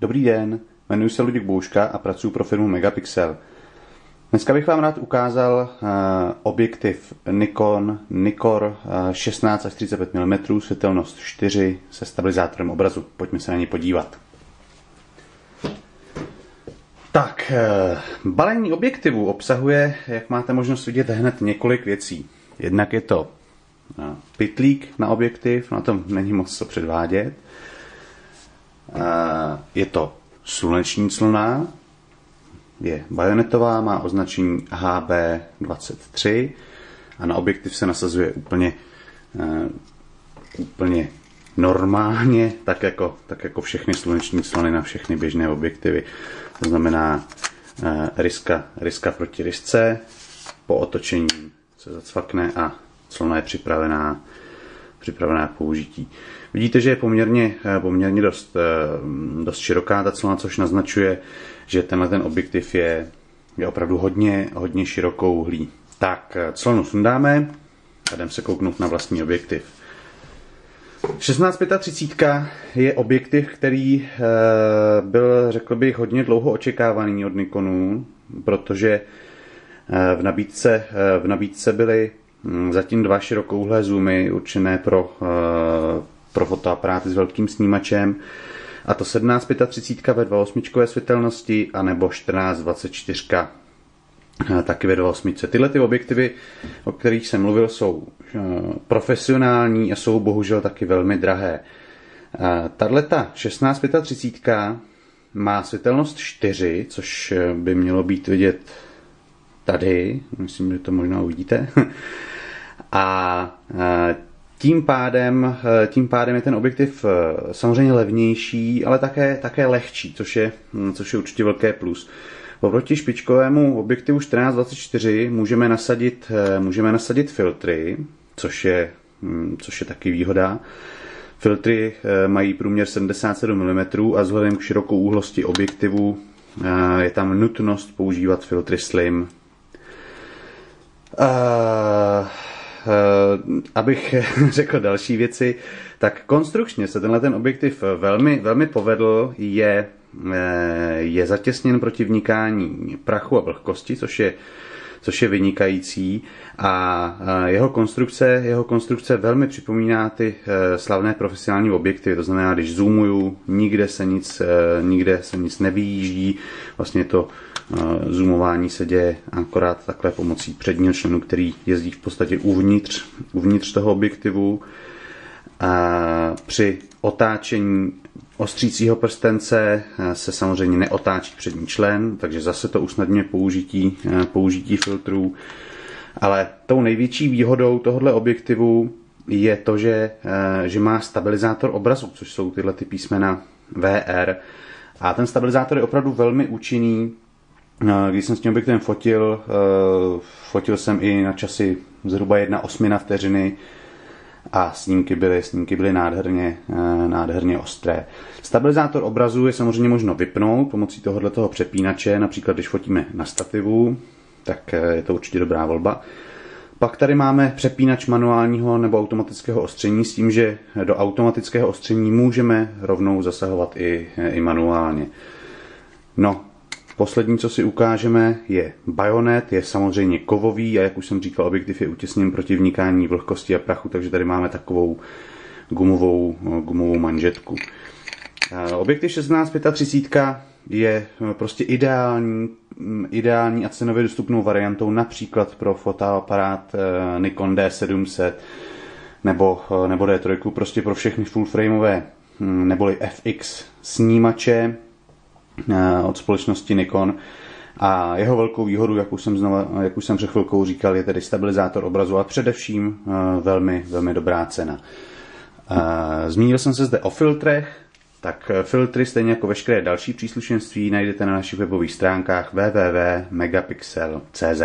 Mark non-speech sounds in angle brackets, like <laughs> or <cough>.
Dobrý den, jmenuji se Luděk Bouška a pracuji pro firmu Megapixel. Dneska bych vám rád ukázal uh, objektiv Nikon Nikkor uh, 16 až 35 mm, světelnost 4 se stabilizátorem obrazu. Pojďme se na ně podívat. Tak, uh, balení objektivu obsahuje, jak máte možnost vidět, hned několik věcí. Jednak je to pitlík na objektiv, na tom není moc co předvádět. Je to sluneční clona, je bajonetová, má označení HB23 a na objektiv se nasazuje úplně, úplně normálně, tak jako, tak jako všechny sluneční clony na všechny běžné objektivy. To znamená riska, riska proti risce, po otočení se zacvakne a clona je připravená, připravená k použití. Vidíte, že je poměrně, eh, poměrně dost, eh, dost široká ta clona, což naznačuje, že tenhle ten objektiv je, je opravdu hodně, hodně širokou uhlí. Tak, eh, clonu sundáme a jdeme se kouknout na vlastní objektiv. 1635 je objektiv, který byl, řekl bych, hodně dlouho očekávaný od Nikonu, protože v nabídce, v nabídce byly zatím dva širokouhlé zoomy určené pro pro fotoaparáty s velkým snímačem, a to 1735 ve 2.8 světelnosti, anebo 1424 eh, taky ve 2.8. Tyhle ty objektivy, o kterých jsem mluvil, jsou eh, profesionální a jsou bohužel taky velmi drahé. Eh, Tahle 1635 má světelnost 4, což by mělo být vidět tady, myslím, že to možná uvidíte. <laughs> A tím pádem, eh, tím pádem je ten objektiv eh, samozřejmě levnější, ale také, také lehčí, což je, hm, což je určitě velké plus. Oproti špičkovému objektivu 1424 můžeme nasadit, můžeme nasadit filtry, což je, hm, což je taky výhoda. Filtry mají průměr 77 mm a vzhledem k širokou úhlosti objektivu je tam nutnost používat filtry slim. Uh, abych <laughs> řekl další věci, tak konstrukčně se tenhle ten objektiv velmi, velmi povedl, je, eh, je zatěsněn proti vnikání prachu a vlhkosti, což je což je vynikající. A eh, jeho konstrukce, jeho konstrukce velmi připomíná ty slavné profesionální objektivy, to znamená, když zoomuju, nikde se nic, nikde se nic nevyjíždí, vlastně to Zoomování se děje akorát takhle pomocí předního členu, který jezdí v podstatě uvnitř, uvnitř toho objektivu. A při otáčení ostřícího prstence se samozřejmě neotáčí přední člen, takže zase to usnadňuje použití, použití filtrů. Ale tou největší výhodou tohoto objektivu je to, že, že má stabilizátor obrazu, což jsou tyhle ty písmena VR. A ten stabilizátor je opravdu velmi účinný, když jsem s tím objektem fotil, eh, fotil jsem i na časy zhruba jedna osmina vteřiny a snímky byly, snímky byly nádherně, eh, nádherně ostré. Stabilizátor obrazu je samozřejmě možno vypnout pomocí tohoto přepínače, například když fotíme na stativu, tak eh, je to určitě dobrá volba. Pak tady máme přepínač manuálního nebo automatického ostření s tím, že do automatického ostření můžeme rovnou zasahovat i, i manuálně. No, Poslední, co si ukážeme, je bajonet, je samozřejmě kovový a jak už jsem říkal, objektiv je utěsněn proti vnikání vlhkosti a prachu, takže tady máme takovou gumovou, gumovou manžetku. Objektiv 1635 je prostě ideální, ideální a cenově dostupnou variantou například pro fotoaparát eh, Nikon D700 nebo, eh, nebo D3, prostě pro všechny full frameové hm, neboli FX snímače, Eh, od společnosti Nikon. A jeho velkou výhodu, jak už jsem, znova, jak už jsem před chvilkou říkal, je tedy stabilizátor obrazu a především eh, velmi, velmi dobrá cena. Eh, zmínil jsem se zde o filtrech, tak filtry, stejně jako veškeré další příslušenství, najdete na našich webových stránkách www.megapixel.cz.